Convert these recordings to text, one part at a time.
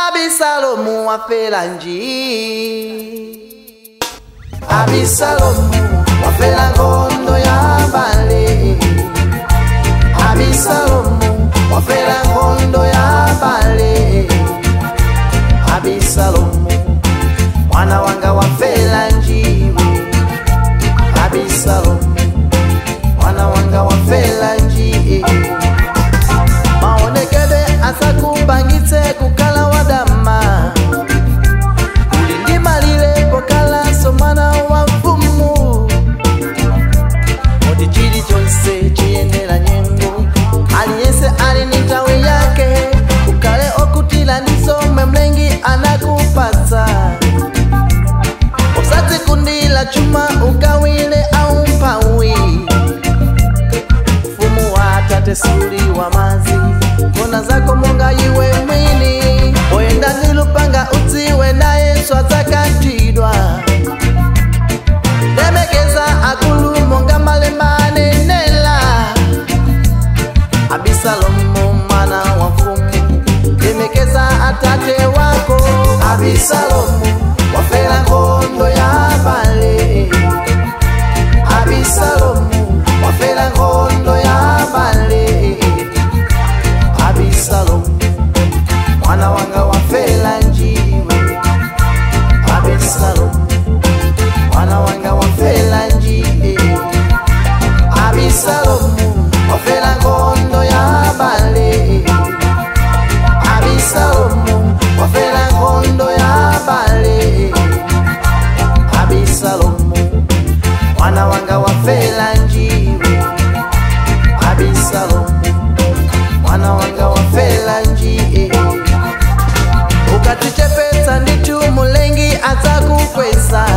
abisalomu wafela nji abisalomu wafela ngondo ya bale. Abisalomu wafela ngondo ya bale. Abisalomu mwana wanga wafela njiwe abisalomu mwana wanga wafela njiwe inside.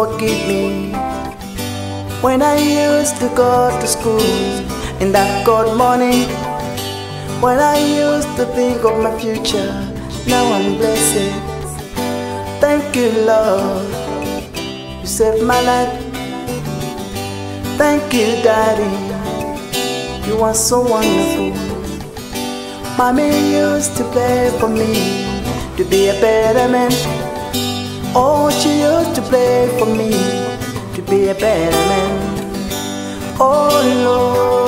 Forgive me. When I used to go to school in that cold morning, when I used to think of my future, now I'm blessed. Thank you, Lord. You saved my life. Thank you, Daddy. You are so wonderful. Mommy used to pray for me to be a better man. Oh, she used to pray for me to be a better man. Oh Lord,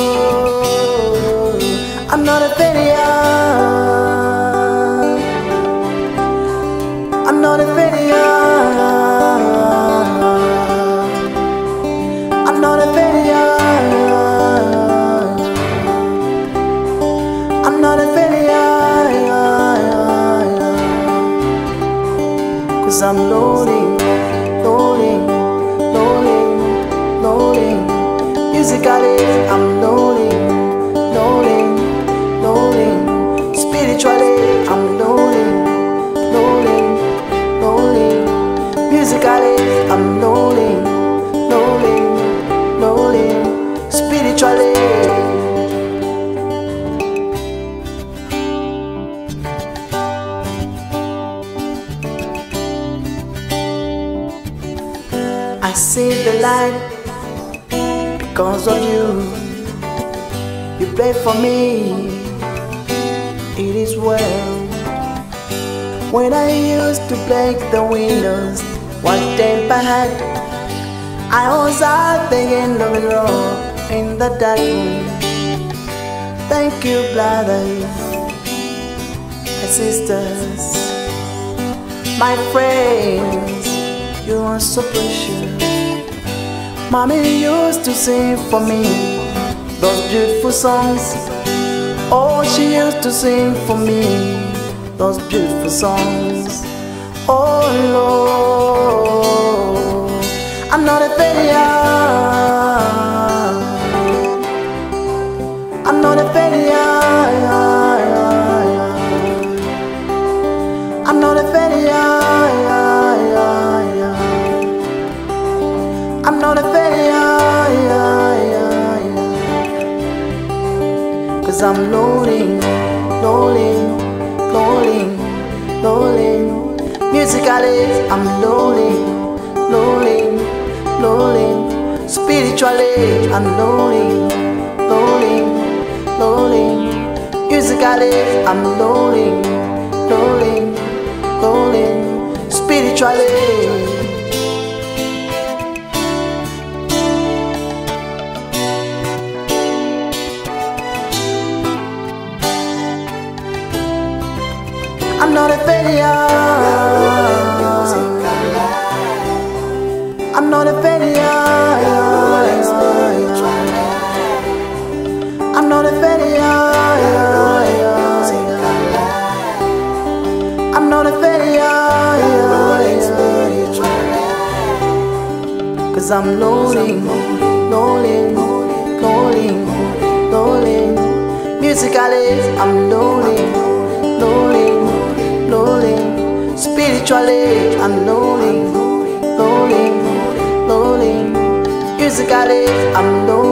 my friends. You are so precious. Mommy used to sing for me those beautiful songs. Oh, she used to sing for me those beautiful songs. Oh Lord, I'm loading, loading, loading, loading. Musically, I'm loading, loading, loading. Spiritually, I'm loading, loading, loading. Musically, I'm loading, loading, loading. Spiritually. I'm not a failure. I'm not a failure. I'm not a failure. I'm not a failure. Cause I'm loading, loading, loading, loading. Musically, I'm loading, Spiritually, I'm loading, loading, loading. Musically, I'm loading,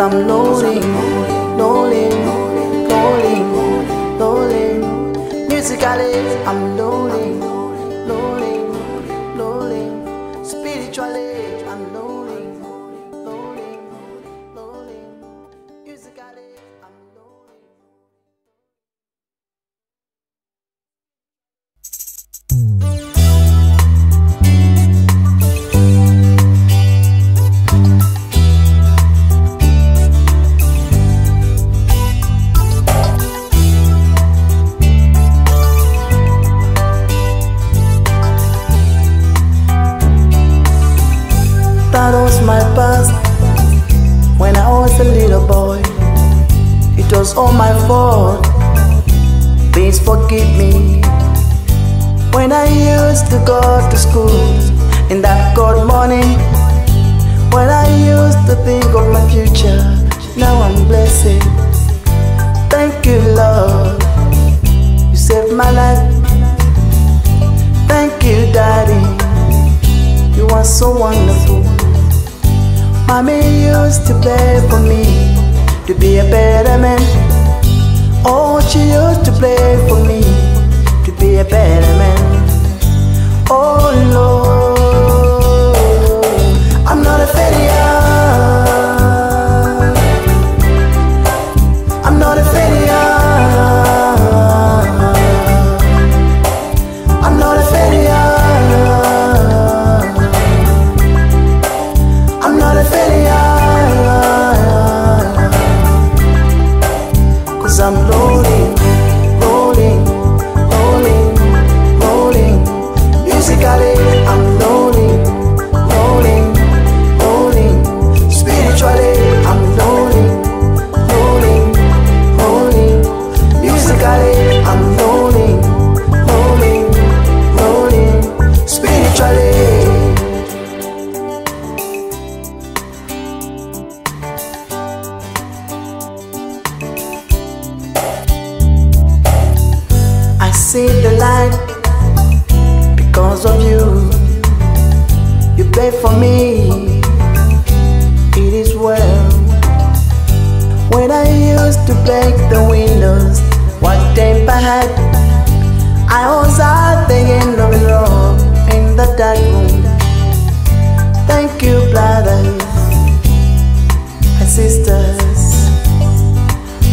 I'm loading, thought was my past when I was a little boy. It was all my fault. Please forgive me. When I used to go to school in that cold morning, when I used to think of my future, now I'm blessed. Thank you, Lord. You saved my life. Thank you, Daddy. You are so wonderful. Mommy used to pray for me to be a better man. Oh, she used to pray for me to be a better man. Oh Lord,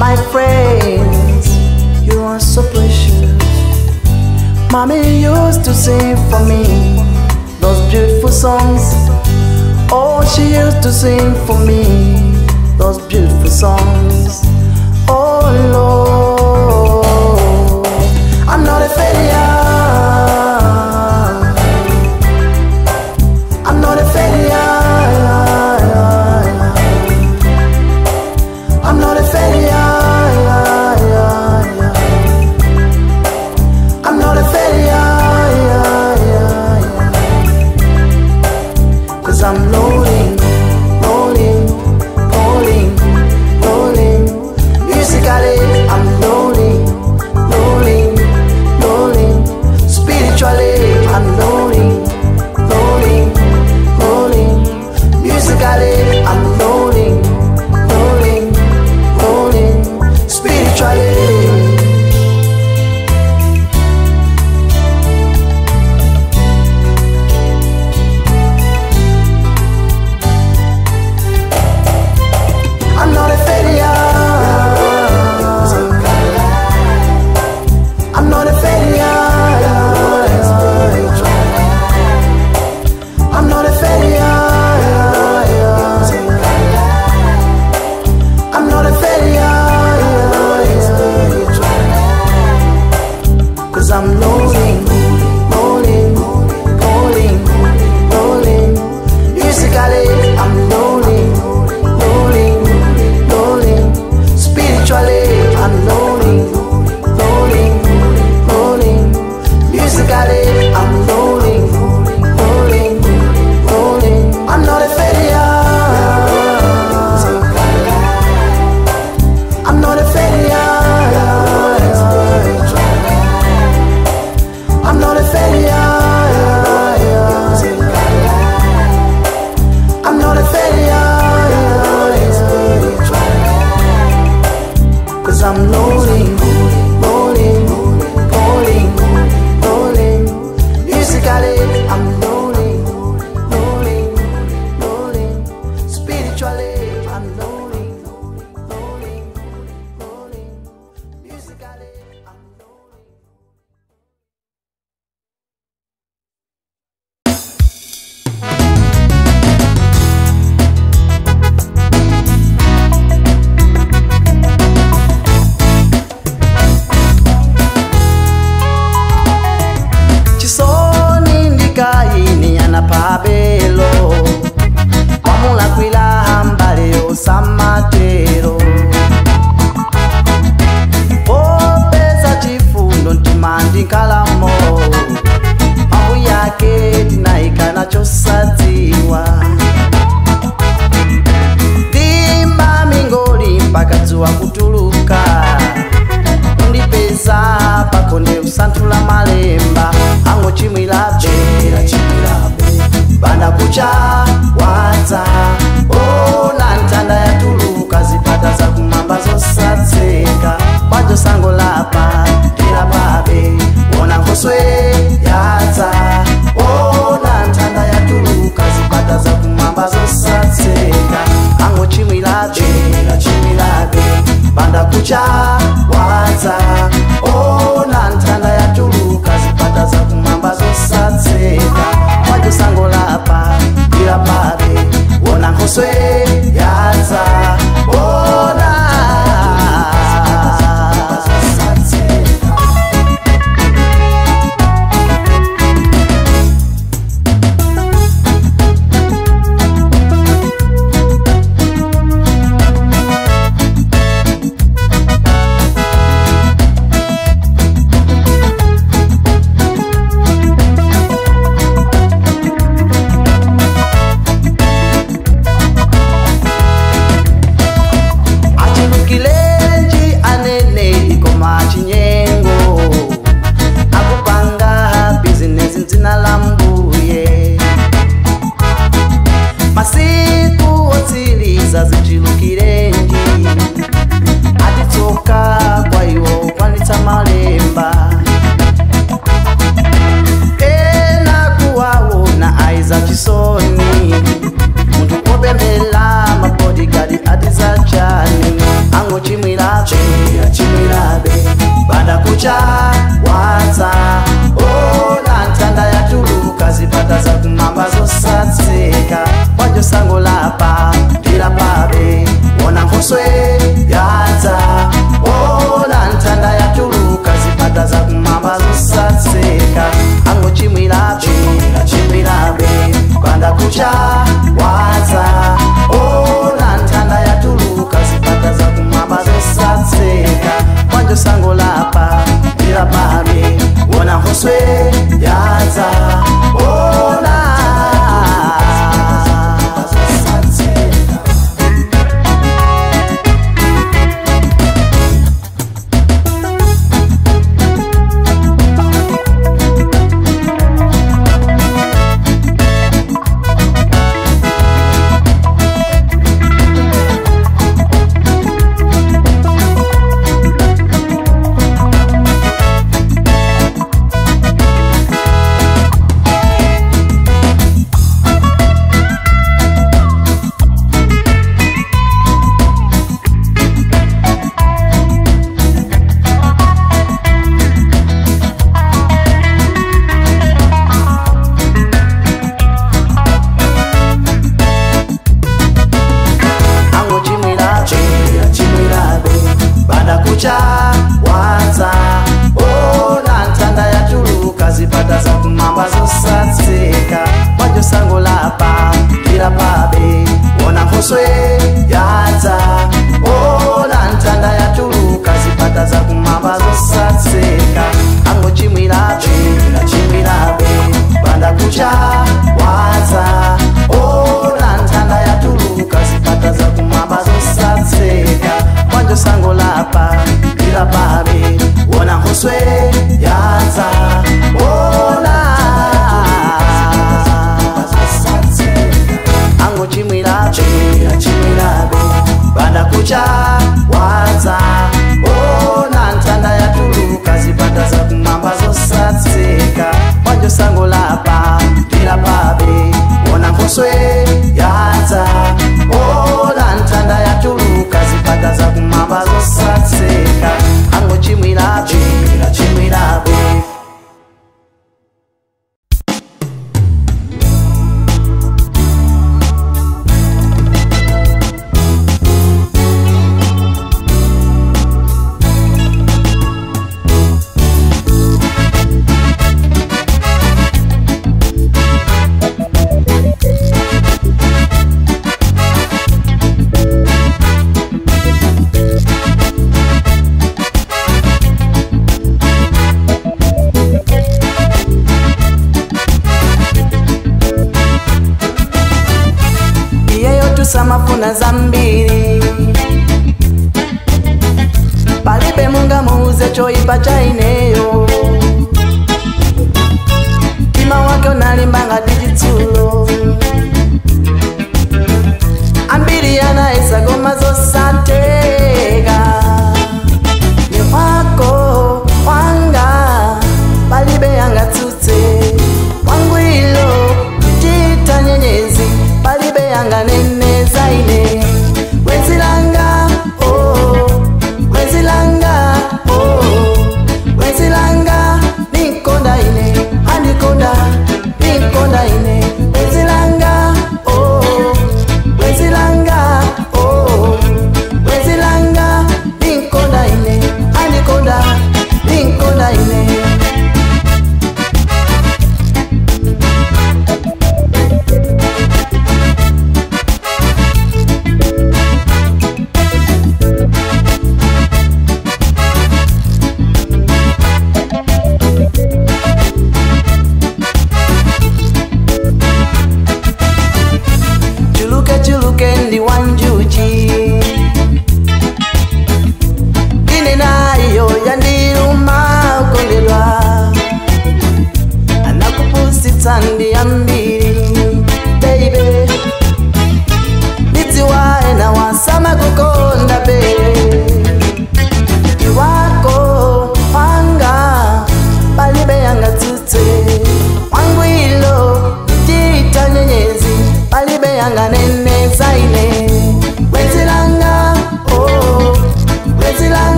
my friends, you are so precious. Mommy used to sing for me those beautiful songs. Oh, she used to sing for me those beautiful songs. Oh Lord, I'm not a failure.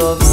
Of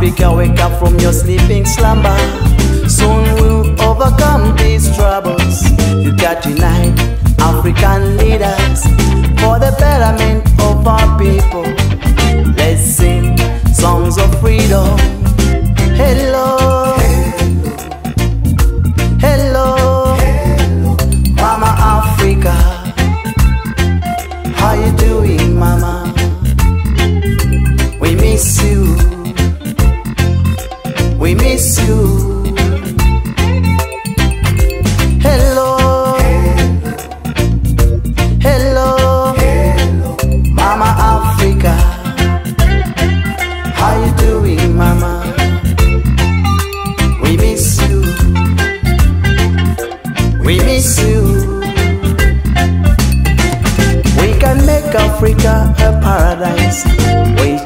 Africa, wake up from your sleeping slumber. Soon we'll overcome these troubles. You got to unite African leaders for the betterment of our people. Let's sing songs of freedom. Hello.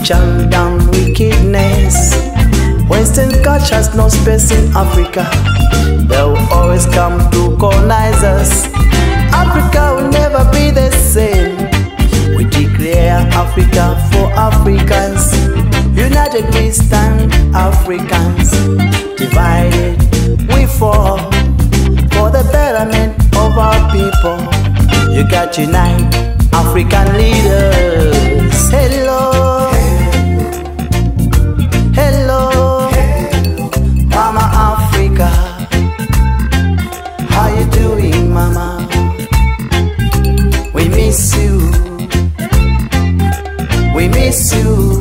jam down wickedness. Western culture has no space in Africa. They will always come to colonize us. Africa will never be the same. We declare Africa for Africans. United we stand, Africans. Divided we fall for the betterment of our people. You got unite, African leaders. Hello. miss you.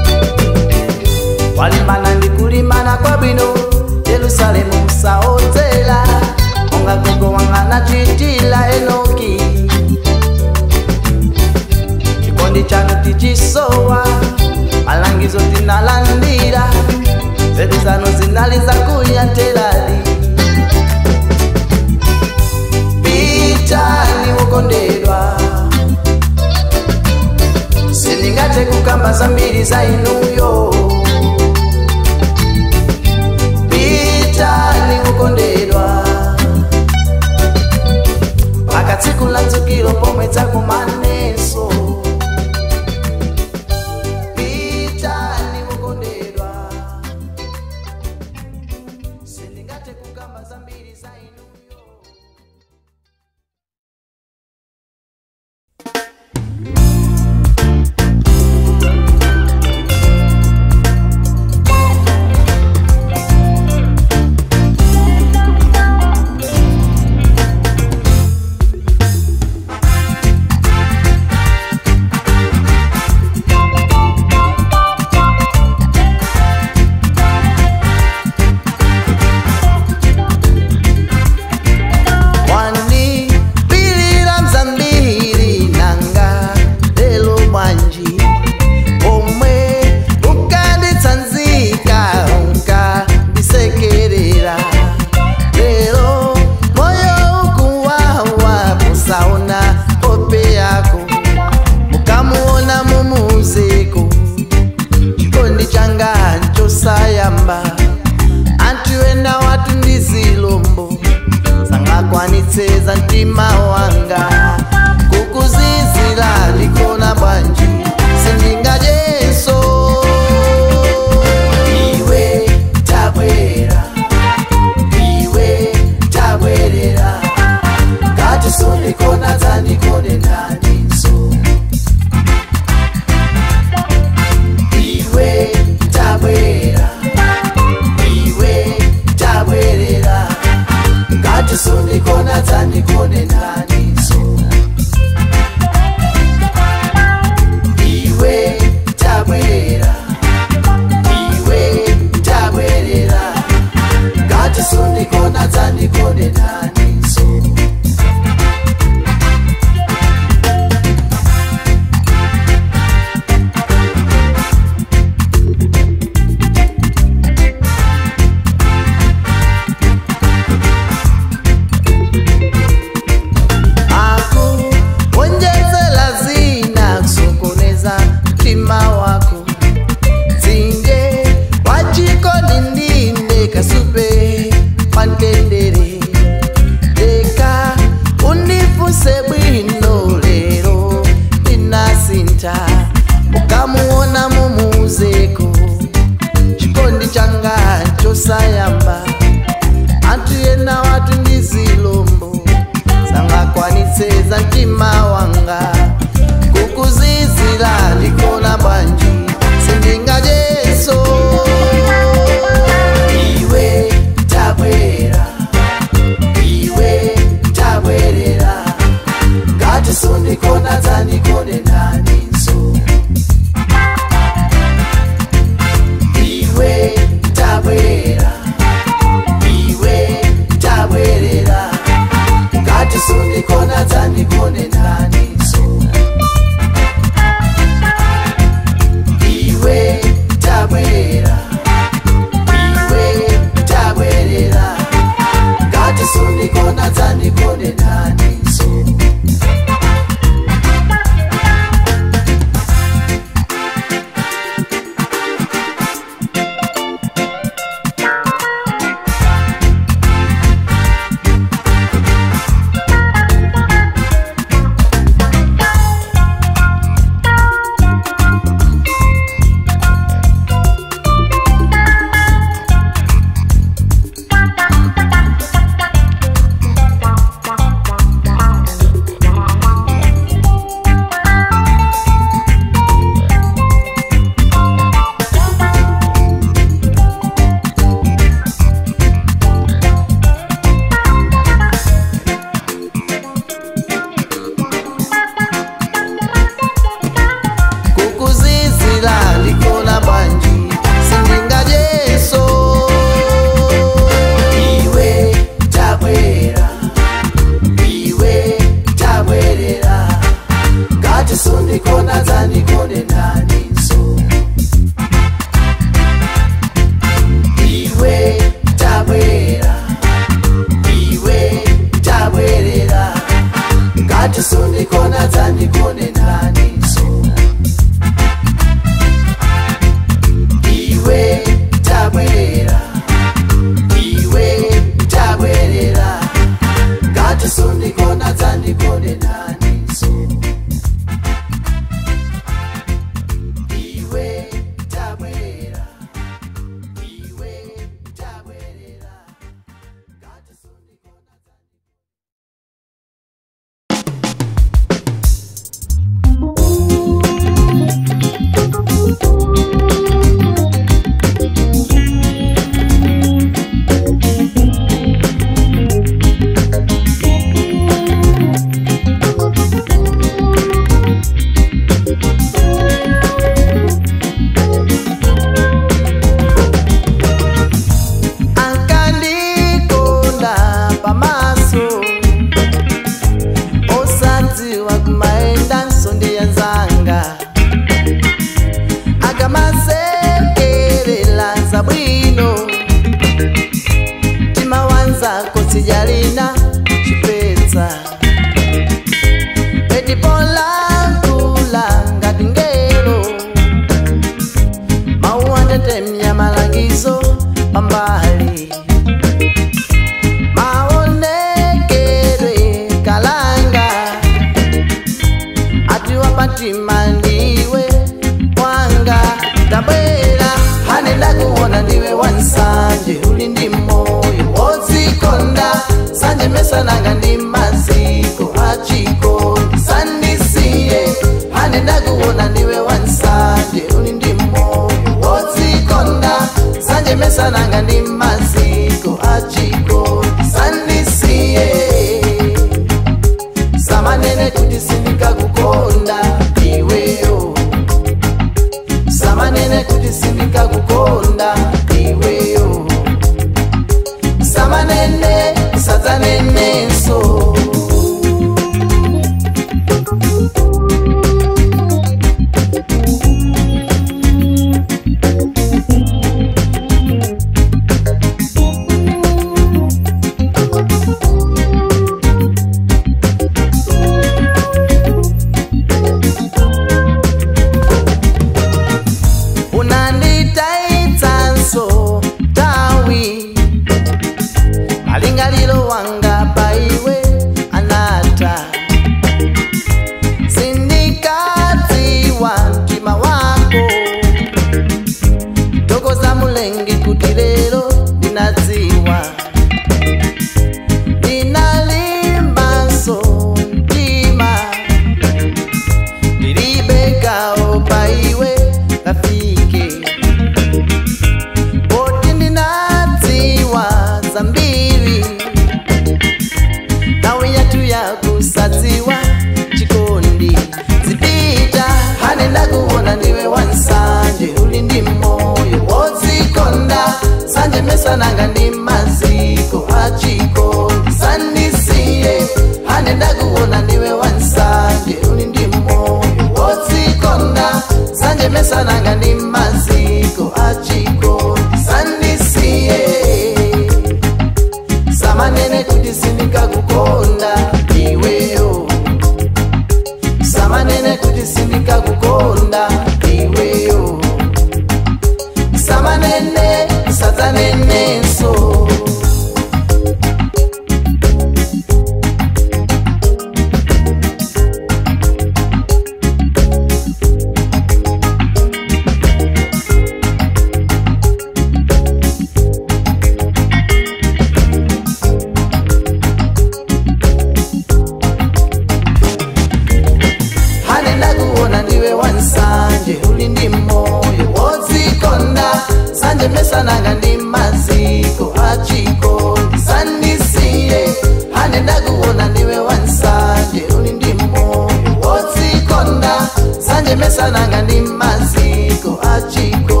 mesana ngani maziko achiko ah,